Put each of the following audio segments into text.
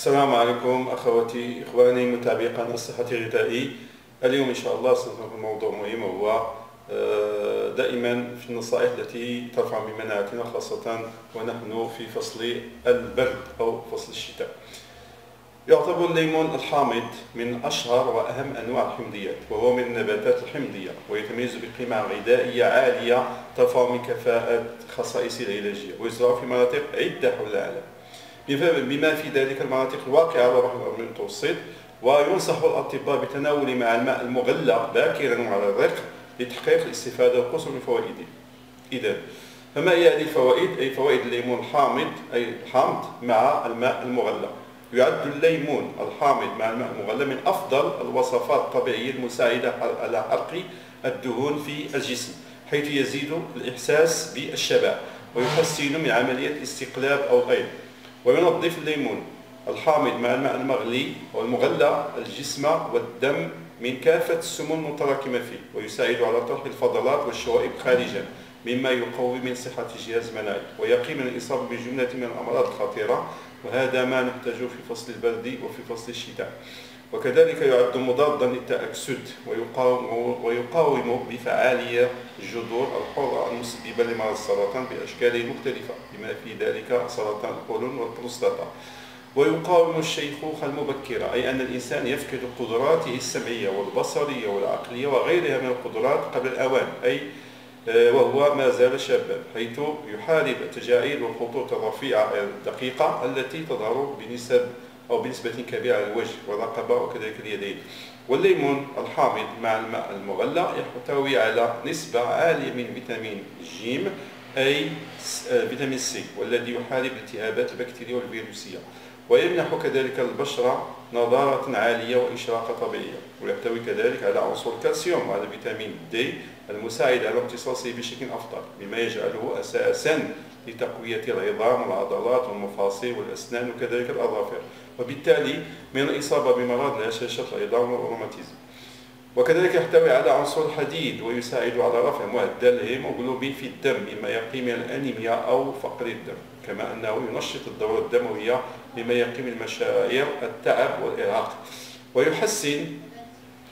السلام عليكم أخواتي إخواني متابعي قناه الصحه الغذائي اليوم إن شاء الله سنتكلم موضوع مهم وهو آه، دائما في النصائح التي ترفع من مناعتنا خاصة ونحن في فصل البرد أو فصل الشتاء. يعتبر الليمون الحامض من أشهر وأهم أنواع الحمضيات وهو من النباتات الحمضية ويتميز بقيمة غذائية عالية ترفع من كفاءة خصائصه العلاجيه ويزرع في مناطق عدة حول العالم. بما في ذلك المناطق الواقعة على البحر المتوسط وينصح الأطباء بتناول مع الماء المغلى باكرا وعلى الرق لتحقيق الاستفادة والقصر من فوائده. إذا فما هي هذه الفوائد؟ أي فوائد الليمون الحامض أي الحامض مع الماء المغلى. يعد الليمون الحامض مع الماء المغلى من أفضل الوصفات الطبيعية المساعدة على حرق الدهون في الجسم حيث يزيد الإحساس بالشبع ويحسن من عملية استقلاب أو الغيظ وينظف الليمون الحامض مع الماء المغلي والمغلى الجسم والدم من كافة السموم المتراكمة فيه ويساعد على طرح الفضلات والشوائب خارجا مما يقوي من صحة الجهاز المناعي ويقي من الإصابة بجملة من الأمراض الخطيرة وهذا ما نحتاجه في فصل البرد وفي فصل الشتاء. وكذلك يعد مضادا للتأكسد ويقاوم, ويقاوم بفعالية الجذور الحرة المسببة لمرض السرطان بأشكاله المختلفة بما في ذلك سرطان القولون والبروستاتا. ويقاوم الشيخوخة المبكرة أي أن الإنسان يفقد قدراته السمعية والبصرية والعقلية وغيرها من القدرات قبل الأوان أي وهو ما زال شابا حيث يحارب التجاعيد والخطوط الرفيعة الدقيقة التي تظهر بنسب أو بنسبة كبيرة على الوجه والرقبة وكذلك اليدين. والليمون الحامض مع الماء المغلى يحتوي على نسبة عالية من فيتامين ج أي آه، فيتامين سي والذي يحارب الالتهابات البكتيرية والفيروسية. ويمنح كذلك البشرة نضارة عالية وإشراقة طبيعية ويحتوي كذلك على عنصر الكالسيوم وعلى فيتامين دي المساعد على امتصاصه بشكل أفضل مما يجعله أساسا لتقوية العظام والعضلات والمفاصل والأسنان وكذلك الأظافر. وبالتالي من الإصابة بمرض هشاشة العظام والروماتيزم. وكذلك يحتوي على عنصر الحديد ويساعد على رفع معدل الهيموغلوبين في الدم مما يقي من الأنيميا أو فقر الدم. كما أنه ينشط الدورة الدموية مما يقي من مشاعر التعب والإرهاق. ويحسن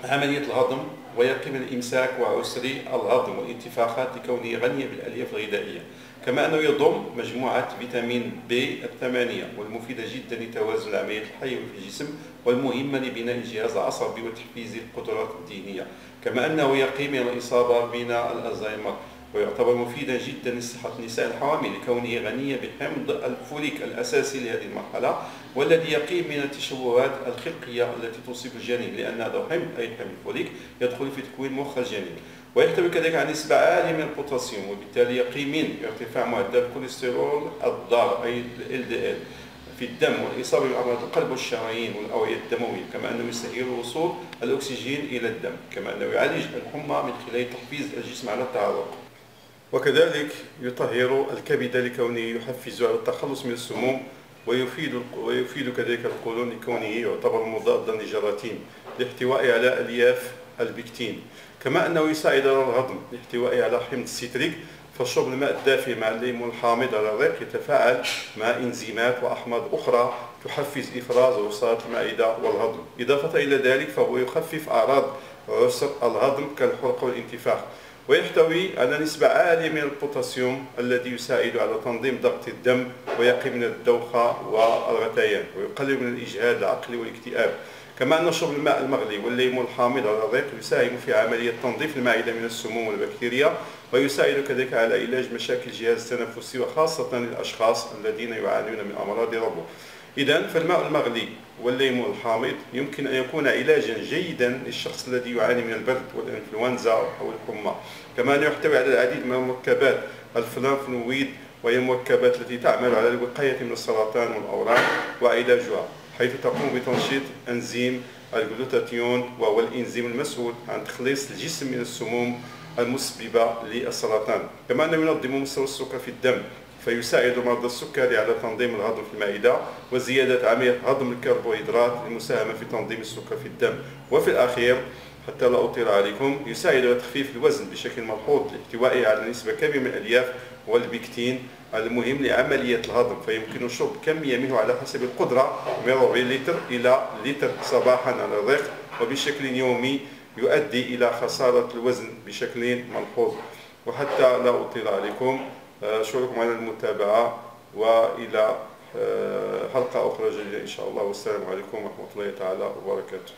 عملية الهضم ويقي من الإمساك وعسر الهضم والانتفاخات لكونه غنية بالألياف الغذائية. كما أنه يضم مجموعة فيتامين بي الثمانية والمفيدة جدا لتوازن العمليات الحيوية في الجسم والمهمة لبناء الجهاز العصبي وتحفيز القدرات الذهنية كما أنه يقي من الإصابة من الألزهايمر. ويعتبر مفيدا جدا لصحة النساء الحوامل لكونه غنية بحمض الفوليك الأساسي لهذه المرحلة والذي يقي من التشوهات الخلقية التي تصيب الجنين لأن هذا حمض أي حمض الفوليك يدخل في تكوين مخ الجنين ويحتوي كذلك على نسبة عالية من البوتاسيوم وبالتالي يقي من ارتفاع معدل الكوليسترول الضار أي LDL في الدم والإصابة بأمراض القلب والشرايين والأوعية الدموية كما أنه يسهل وصول الأكسجين إلى الدم كما أنه يعالج الحمى من خلال تحفيز الجسم على التعرق. وكذلك يطهر الكبد لكونه يحفز على التخلص من السموم ويفيد ويفيد كذلك القولون لكونه يعتبر مضادا للجراثيم لاحتوائه على ألياف البكتين. كما أنه يساعد على الهضم لاحتوائه على حمض السيتريك فشرب الماء الدافئ مع الليمون الحامض على الريق يتفاعل مع إنزيمات وأحماض أخرى تحفز إفراز وصلات المعدة والهضم. إضافة إلى ذلك فهو يخفف أعراض عسر الهضم كالحرقه والانتفاخ. ويحتوي على نسبة عالية من البوتاسيوم الذي يساعد على تنظيم ضغط الدم ويقي من الدوخة والغثيان ويقلل من الإجهاد العقلي والاكتئاب. كما أن شرب الماء المغلي والليمون الحامض على الريق يساهم في عملية تنظيف المعدة من السموم والبكتيريا ويساعد كذلك على علاج مشاكل الجهاز التنفسي وخاصة للأشخاص الذين يعانون من أمراض الربو إذا فالماء المغلي والليمون الحامض يمكن أن يكون علاجا جيدا للشخص الذي يعاني من البرد والإنفلونزا أو الحمى. كما أنه يحتوي على العديد من المركبات الفلافونويد وهي المركبات التي تعمل على الوقاية من السرطان والأورام وعلاجها حيث تقوم بتنشيط أنزيم الجلوتاثيون وهو الإنزيم المسؤول عن تخليص الجسم من السموم المسببة للسرطان. كما أنه ينظم مستوى السكر في الدم فيساعد مرضى السكري على تنظيم الهضم في المعدة وزيادة عملية هضم الكربوهيدرات للمساهمة في تنظيم السكر في الدم. وفي الأخير حتى لا أطيل عليكم يساعد على تخفيف الوزن بشكل ملحوظ لاحتوائه على نسبة كبيرة من الألياف والبكتين المهم لعملية الهضم. فيمكن شرب كمية منه على حسب القدرة من ربع لتر إلى لتر صباحا على الريق وبشكل يومي يؤدي إلى خسارة الوزن بشكل ملحوظ. وحتى لا أطيل عليكم أشكركم على المتابعة وإلى آه، حلقة أخرى جديدة إن شاء الله. والسلام عليكم ورحمة الله تعالى وبركاته.